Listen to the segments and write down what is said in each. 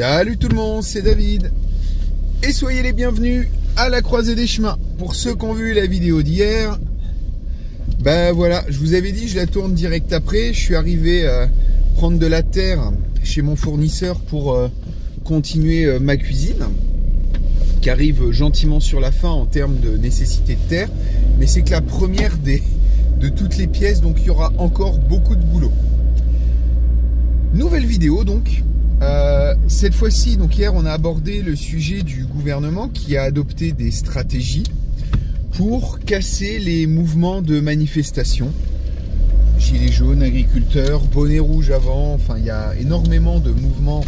Salut tout le monde, c'est David. Et soyez les bienvenus à la croisée des chemins. Pour ceux qui ont vu la vidéo d'hier, ben voilà, je vous avais dit, je la tourne direct après. Je suis arrivé à prendre de la terre chez mon fournisseur pour euh, continuer euh, ma cuisine, qui arrive gentiment sur la fin en termes de nécessité de terre. Mais c'est que la première de toutes les pièces, donc il y aura encore beaucoup de boulot. Nouvelle vidéo donc. Euh, cette fois-ci, donc hier, on a abordé le sujet du gouvernement qui a adopté des stratégies pour casser les mouvements de manifestation. Gilets jaunes, agriculteurs, bonnets rouges avant, enfin il y a énormément de mouvements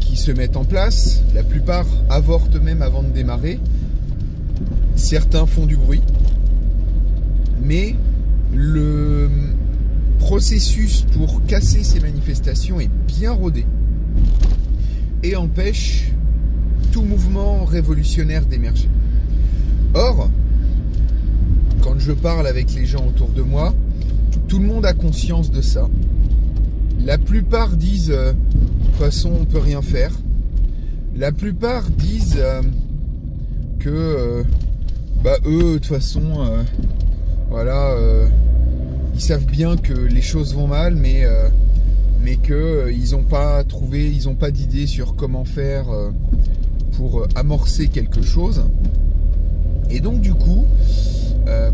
qui se mettent en place. La plupart avortent même avant de démarrer. Certains font du bruit. Mais le processus pour casser ces manifestations est bien rodé et empêche tout mouvement révolutionnaire d'émerger. Or, quand je parle avec les gens autour de moi, tout le monde a conscience de ça. La plupart disent euh, de toute façon on peut rien faire. La plupart disent euh, que euh, bah eux de toute façon voilà ils savent bien que les choses vont mal, mais, mais qu'ils euh, n'ont pas trouvé, ils n'ont pas d'idée sur comment faire euh, pour amorcer quelque chose. Et donc du coup,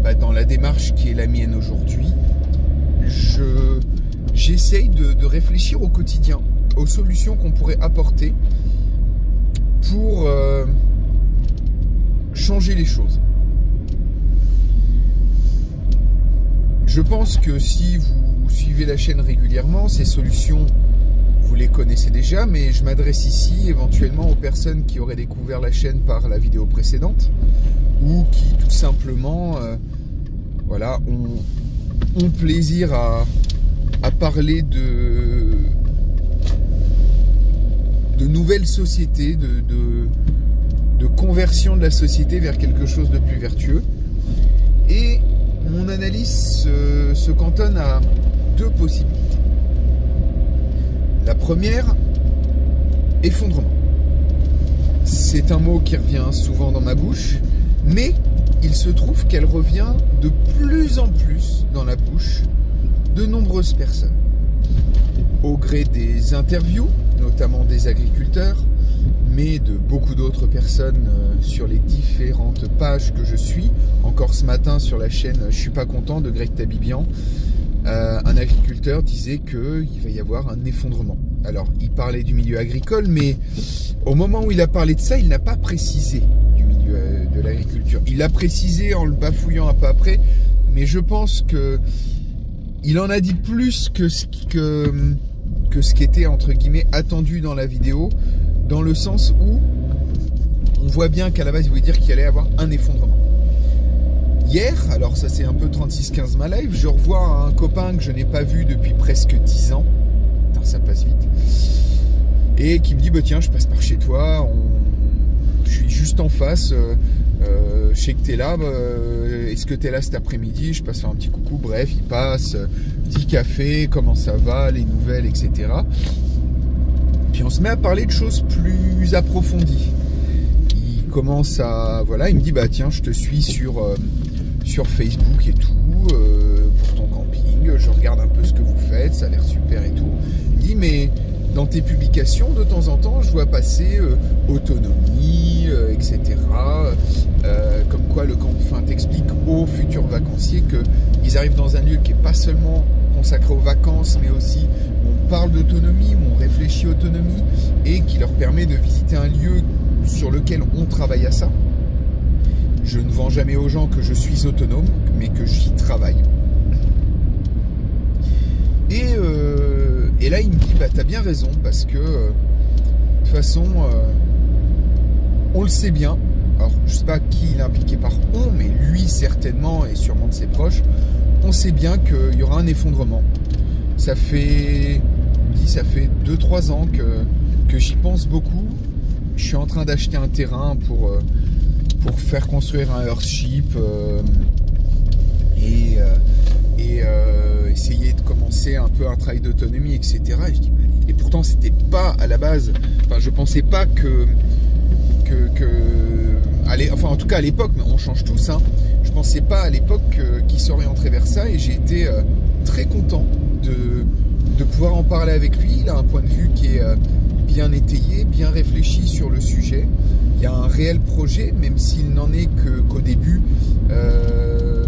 bah, dans la démarche qui est la mienne aujourd'hui, je, j'essaye de, réfléchir au quotidien, aux solutions qu'on pourrait apporter pour changer les choses. Je pense que si vous suivez la chaîne régulièrement, ces solutions, vous les connaissez déjà, mais je m'adresse ici éventuellement aux personnes qui auraient découvert la chaîne par la vidéo précédente ou qui tout simplement euh, voilà, ont, plaisir à, parler de, nouvelles sociétés, de, de conversion de la société vers quelque chose de plus vertueux. Et mon analyse se, cantonne à deux possibilités. La première, effondrement. C'est un mot qui revient souvent dans ma bouche, mais il se trouve qu'elle revient de plus en plus dans la bouche de nombreuses personnes. Au gré des interviews, notamment des agriculteurs, mais de beaucoup d'autres personnes euh, sur les différentes pages que je suis. Encore ce matin sur la chaîne Je suis pas content de Greg Tabibian, euh, un agriculteur disait qu'il va y avoir un effondrement. Alors, il parlait du milieu agricole, mais au moment où il a parlé de ça, il n'a pas précisé du milieu euh, de l'agriculture. Il l'a précisé en le bafouillant un peu après, mais je pense que il en a dit plus que ce que, ce qui était entre guillemets attendu dans la vidéo dans le sens où on voit bien qu'à la base il voulait dire qu'il allait avoir un effondrement. Hier, alors ça c'est un peu 36-15 ma live, je revois un copain que je n'ai pas vu depuis presque 10 ans, ça passe vite, et qui me dit bah tiens je passe par chez toi, je suis juste en face, euh, euh, je sais que t'es là, bah, est-ce que t'es là cet après-midi Je passe faire un petit coucou, bref, il passe, petit café, comment ça va, les nouvelles, etc. Puis on se met à parler de choses plus approfondies. Commence à. Voilà, il me dit bah tiens, je te suis sur, euh, Facebook et tout, euh, pour ton camping, je regarde un peu ce que vous faites, ça a l'air super et tout. Il me dit mais dans tes publications, de temps en temps, je vois passer euh, autonomie, etc. comme quoi le camp, enfin, t'explique aux futurs vacanciers qu'ils arrivent dans un lieu qui est pas seulement consacré aux vacances, mais aussi on parle d'autonomie, où on réfléchit autonomie, et qui leur permet de visiter un lieu sur lequel on travaille à ça. Je ne vends jamais aux gens que je suis autonome, mais que j'y travaille. Et, euh, là, il me dit, bah, t'as bien raison, parce que, euh, de toute façon, euh, on le sait bien. Alors, je sais pas qui il est impliqué par on, mais lui, certainement, et sûrement de ses proches, on sait bien qu'il y aura un effondrement. Ça fait, ça fait 2-3 ans que j'y pense beaucoup. Je suis en train d'acheter un terrain pour, euh, pour faire construire un Earthship. Euh, et, et essayer de commencer un peu un travail d'autonomie, etc. Et, pourtant, c'était pas à la base. Enfin, je pensais pas que que, allez, enfin en tout cas à l'époque, on change tous. Hein, je pensais pas à l'époque qu'il s'orienterait vers ça et j'ai été très content de, de pouvoir en parler avec lui. Il a un point de vue qui est bien étayé, bien réfléchi sur le sujet. Il y a un réel projet, même s'il n'en est qu'au début. Euh,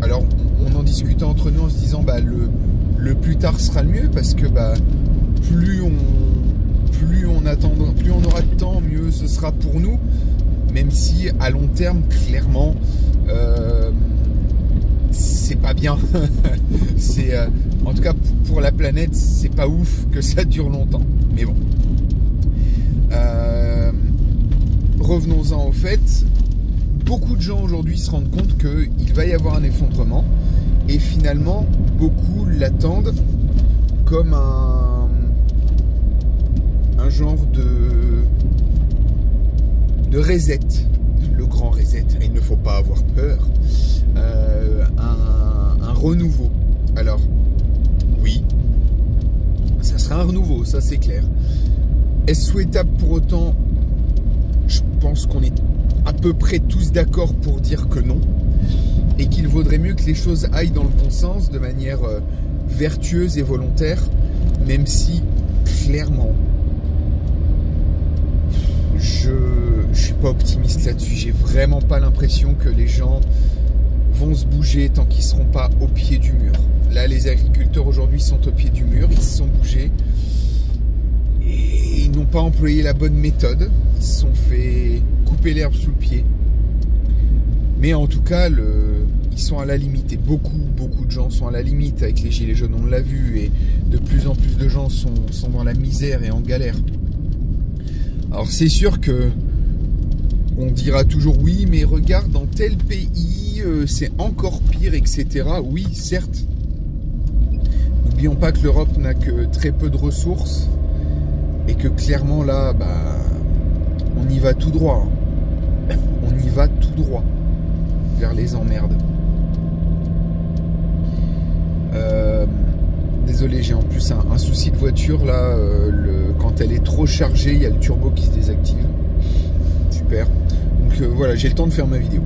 alors, on en discutait entre nous en se disant, bah, le, le plus tard sera le mieux, parce que bah, plus on plus on attend, plus on aura de temps, mieux ce sera pour nous. Même si à long terme, clairement, euh, c'est pas bien. c'est euh, en tout cas pour la planète, c'est pas ouf que ça dure longtemps. Mais bon. Euh, revenons-en au fait. Beaucoup de gens aujourd'hui se rendent compte qu'il va y avoir un effondrement et finalement beaucoup l'attendent comme un, un genre de, de reset, le grand reset. il ne faut pas avoir peur. Euh, un, renouveau. Alors, un renouveau, ça c'est clair. Est-ce souhaitable pour autant? Je pense qu'on est à peu près tous d'accord pour dire que non. Et qu'il vaudrait mieux que les choses aillent dans le bon sens, de manière euh, vertueuse et volontaire, même si, clairement, je ne suis pas optimiste là-dessus. J'ai vraiment pas l'impression que les gens vont se bouger tant qu'ils ne seront pas au pied du mur. Là, les agriculteurs aujourd'hui sont au pied du mur, ils se sont bougés et ils n'ont pas employé la bonne méthode. Ils se sont fait couper l'herbe sous le pied. Mais en tout cas, ils sont à la limite et beaucoup, beaucoup de gens sont à la limite avec les gilets jaunes, on l'a vu, et de plus en plus de gens sont, sont dans la misère et en galère. Alors c'est sûr que on dira toujours oui, mais regarde dans tel pays, euh, c'est encore pire, etc. Oui, certes. N'oublions pas que l'Europe n'a que très peu de ressources et que clairement là, bah, on y va tout droit. Hein. On y va tout droit vers les emmerdes. Euh, désolé, j'ai en plus un, souci de voiture là. Euh, quand elle est trop chargée, il y a le turbo qui se désactive. Super. Voilà, j'ai le temps de faire ma vidéo.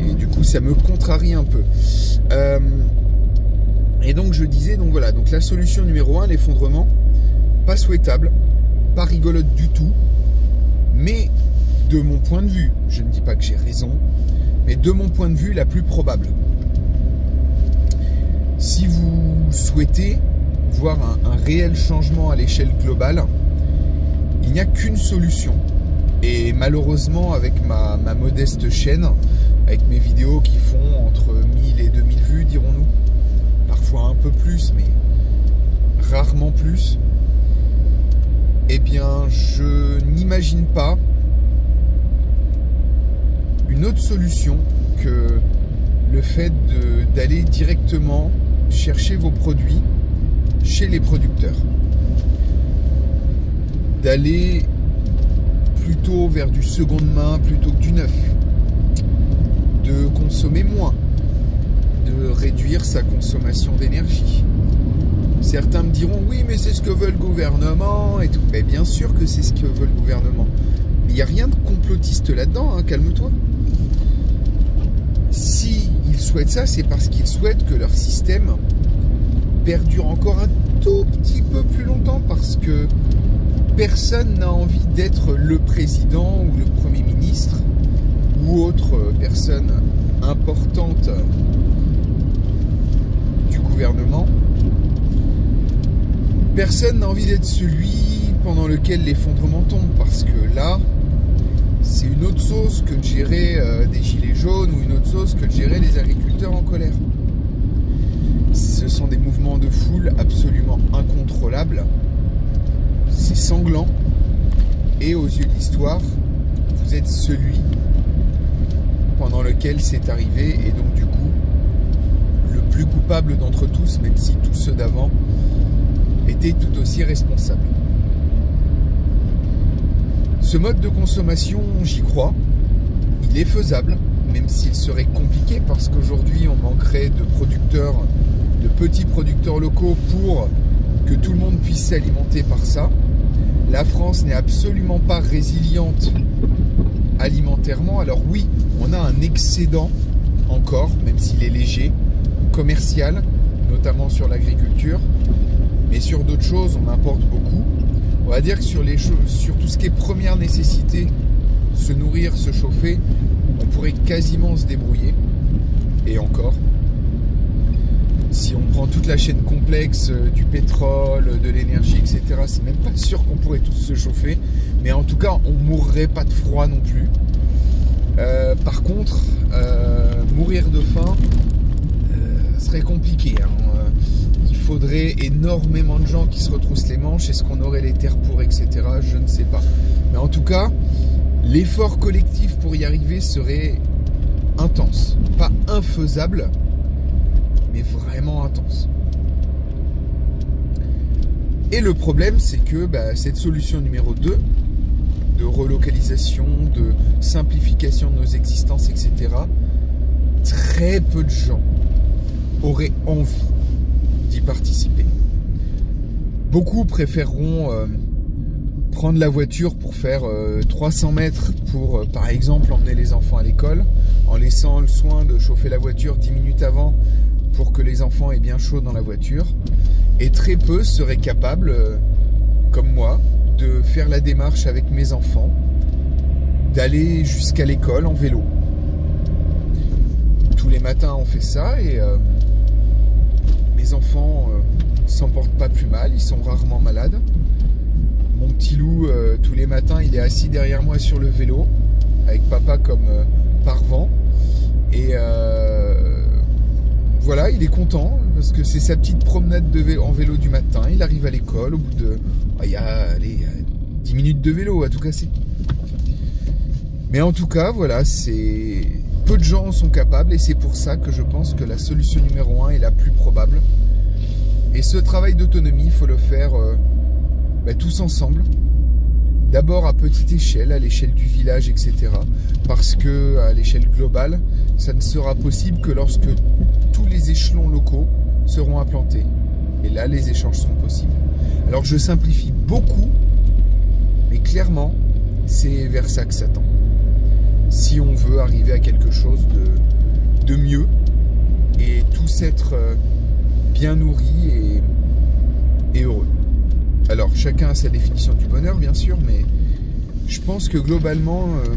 Et du coup, ça me contrarie un peu. Euh, et donc je disais, donc voilà, donc la solution numéro 1, l'effondrement, pas souhaitable, pas rigolote du tout, mais de mon point de vue, je ne dis pas que j'ai raison, mais de mon point de vue, la plus probable. Si vous souhaitez voir un, un réel changement à l'échelle globale, il n'y a qu'une solution, et malheureusement, avec ma, modeste chaîne, avec mes vidéos qui font entre 1000 et 2000 vues, dirons-nous, parfois un peu plus, mais rarement plus, eh bien, je n'imagine pas une autre solution que le fait d'aller directement chercher vos produits chez les producteurs. D'aller plutôt vers du seconde main plutôt que du neuf, de consommer moins, de réduire sa consommation d'énergie. Certains me diront oui mais c'est ce que veut le gouvernement et tout. Mais bien sûr que c'est ce que veut le gouvernement. Mais il n'y a rien de complotiste là-dedans, hein, calme-toi. Si ils souhaitent ça, c'est parce qu'ils souhaitent que leur système perdure encore un tout petit peu plus longtemps parce que personne n'a envie d'être le président ou le Premier ministre ou autre personne importante du gouvernement. Personne n'a envie d'être celui pendant lequel l'effondrement tombe parce que là, c'est une autre sauce que de gérer euh, des gilets jaunes ou une autre sauce que de gérer les agriculteurs en colère. Ce sont des mouvements de foule absolument incontrôlables c'est sanglant. Et aux yeux de l'histoire, vous êtes celui pendant lequel c'est arrivé et donc du coup le plus coupable d'entre tous, même si tous ceux d'avant étaient tout aussi responsables. Ce mode de consommation, j'y crois, il est faisable. même s'il serait compliqué parce qu'aujourd'hui on manquerait de producteurs, de petits producteurs locaux pour que tout le monde puisse s'alimenter par ça. La France n'est absolument pas résiliente alimentairement. Alors oui, on a un excédent encore, même s'il est léger, commercial, notamment sur l'agriculture, mais sur d'autres choses, on importe beaucoup. On va dire que sur, les tout ce qui est première nécessité, se nourrir, se chauffer, on pourrait quasiment se débrouiller. Et encore. Si on prend toute la chaîne complexe euh, du pétrole, de l'énergie, etc., c'est même pas sûr qu'on pourrait tous se chauffer. Mais en tout cas, on mourrait pas de froid non plus. Euh, par contre, euh, mourir de faim serait compliqué. Hein. Il faudrait énormément de gens qui se retroussent les manches. Est-ce qu'on aurait les terres pour, etc. Je ne sais pas. Mais en tout cas, L'effort collectif pour y arriver serait intense. Pas infaisable, mais vraiment intense. Et le problème, c'est que bah, cette solution numéro 2, de relocalisation, de simplification de nos existences, etc., très peu de gens auraient envie d'y participer. Beaucoup préféreront euh, prendre la voiture pour faire 300 euh, mètres pour, euh, par exemple, emmener les enfants à l'école, en laissant le soin de chauffer la voiture 10 minutes avant pour que les enfants aient bien chaud dans la voiture. Et très peu seraient capables, euh, comme moi, de faire la démarche avec mes enfants, d'aller jusqu'à l'école en vélo. Tous les matins, on fait ça et mes enfants s'en portent pas plus mal, ils sont rarement malades. Mon petit loup, euh, tous les matins, il est assis derrière moi sur le vélo, avec papa comme euh, parvent. Et euh, voilà, il est content parce que c'est sa petite promenade de en vélo du matin. Il arrive à l'école au bout de. Ah, il y a, allez, 10 minutes de vélo à tout casser. Mais en tout cas, voilà, c'est. Peu de gens en sont capables et c'est pour ça que je pense que la solution numéro 1 est la plus probable. Et ce travail d'autonomie, il faut le faire bah, tous ensemble. D'abord à petite échelle, à l'échelle du village, etc. Parce que à l'échelle globale, ça ne sera possible que lorsque tous les échelons locaux seront implantés. Et là, les échanges seront possibles. Alors je simplifie beaucoup, mais clairement, c'est vers ça que ça tend. Si on veut arriver à quelque chose de, mieux et tous être euh, bien nourris et heureux. Alors chacun a sa définition du bonheur bien sûr, mais je pense que globalement, euh,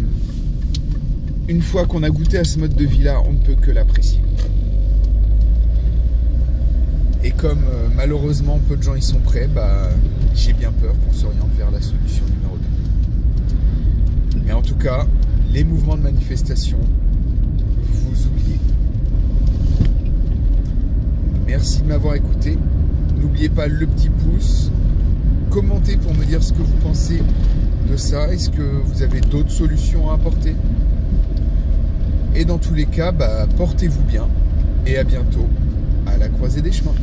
une fois qu'on a goûté à ce mode de vie-là, on ne peut que l'apprécier. Et comme euh, malheureusement peu de gens y sont prêts, bah, j'ai bien peur qu'on s'oriente vers la solution numéro 2. Mais en tout cas, les mouvements de manifestation, vous oubliez. Merci de m'avoir écouté. N'oubliez pas le petit pouce, commentez pour me dire ce que vous pensez de ça. Est-ce que vous avez d'autres solutions à apporter? Et dans tous les cas, bah, portez-vous bien et à bientôt à la croisée des chemins.